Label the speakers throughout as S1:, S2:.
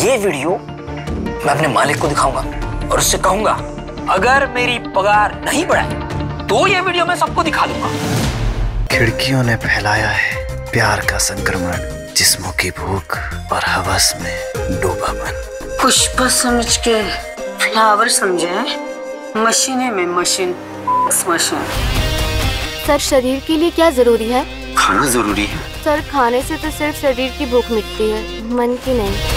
S1: ये वीडियो मैं अपने मालिक को दिखाऊँगा और उससे कहूँगा अगर मेरी पगार नहीं बढ़ाई तो ये वीडियो मैं सबको दिखा दूँगा.
S2: खिड़कियों ने फैलाया है प्यार का संक्रमण जिस्मों की भूख और हवस में डूबापन
S3: पुष्प समझ के फ्लावर समझे मशीने में मशीन मशीन।
S4: सर शरीर के लिए क्या ज़रूरी है?
S2: खाना ज़रूरी है।
S4: सर खाने से तो सिर्फ़ शरीर की भूख मिटती है मन की नहीं।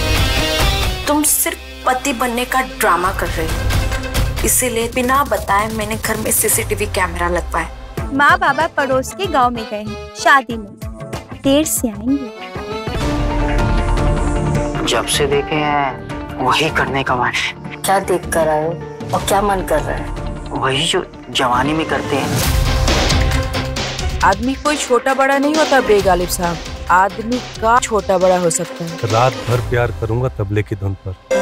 S5: तुम सिर्फ़ पति बनने का ड्रामा कर रही हो। इसीलिए बिना बताए मैंने घर में सीसीटीवी कैमरा लगवाया।
S6: माँ बाबा पड़ोस के गाँव में गए हैं शादी में। देर से आएँगे।
S1: जब से देखे हैं वही करने का मन है।
S3: क्या देख कर आए और क्या मन कर रहा है?
S1: वही जो जवानी में करते हैं।
S7: आदमी कोई छोटा बड़ा नहीं होता बेगालिब साहब। आदमी का छोटा बड़ा हो सकता है।
S8: रात भर प्यार करूँगा तबले की धुन पर।